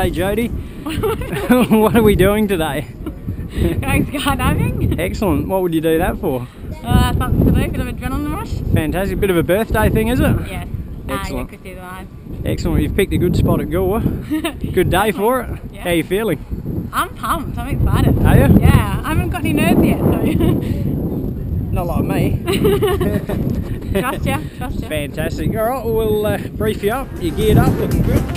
G'day Jodie. what are we doing today? Going skydiving. Excellent. What would you do that for? Uh, something to do, bit of adrenaline rush. Fantastic. Bit of a birthday thing, is it? Yes. Excellent. Uh, yeah, Christy Live. Excellent. You've picked a good spot at Goolwa. Good day for it. Yeah. How are you feeling? I'm pumped. I'm excited. Are you? Yeah. I haven't got any nerves yet, so Not like me. trust ya. Trust ya. Fantastic. All right, we'll uh, brief you up. You're geared up, looking good.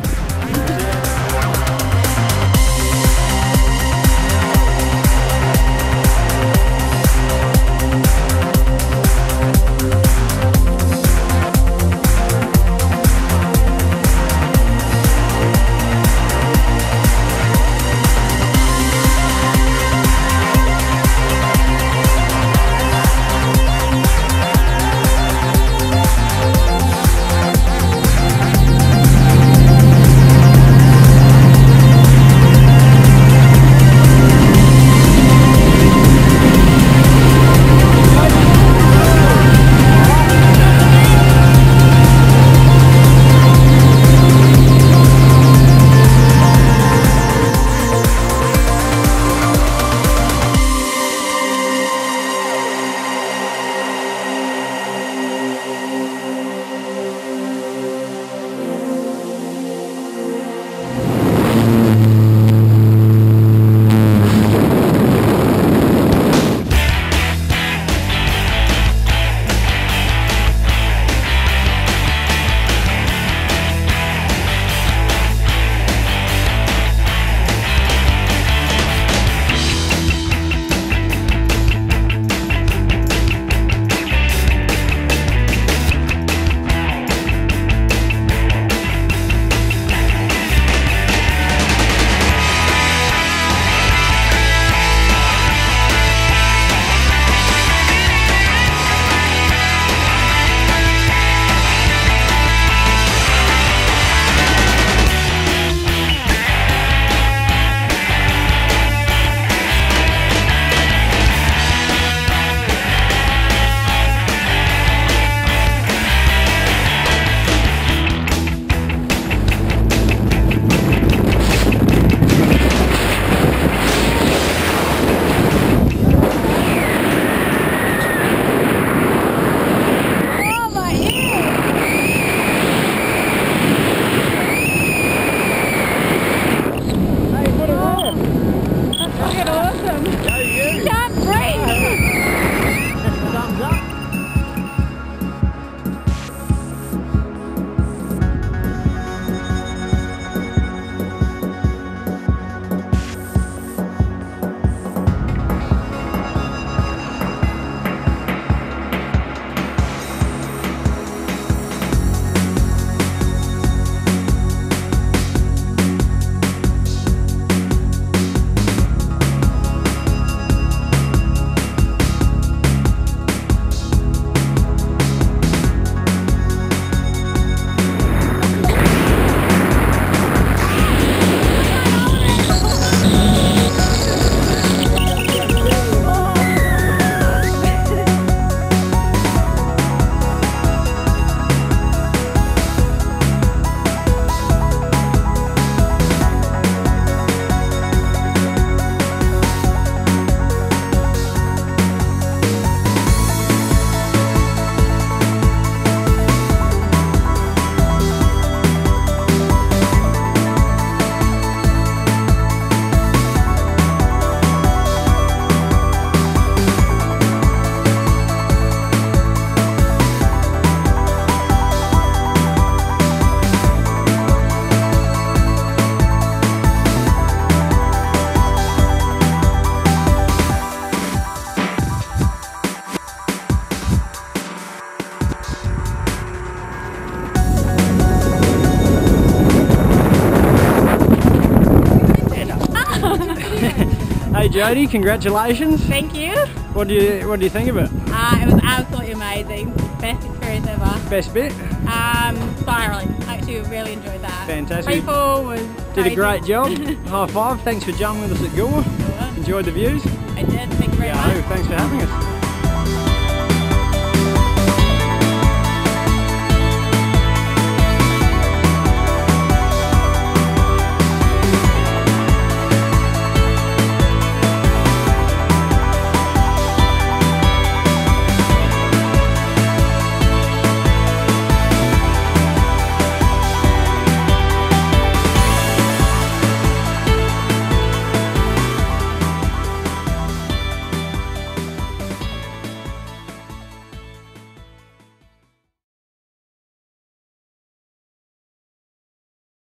Jodie, congratulations. Thank you. What do you what do you think of it? Uh, it was absolutely amazing. Best experience ever. Best bit? Um, spiraling. Actually, really enjoyed that. Fantastic. Fall was Did a great job. High five. Thanks for jumping with us at Goolwa. Enjoyed the views. I did. Thank you very Yeah, much. thanks for having us.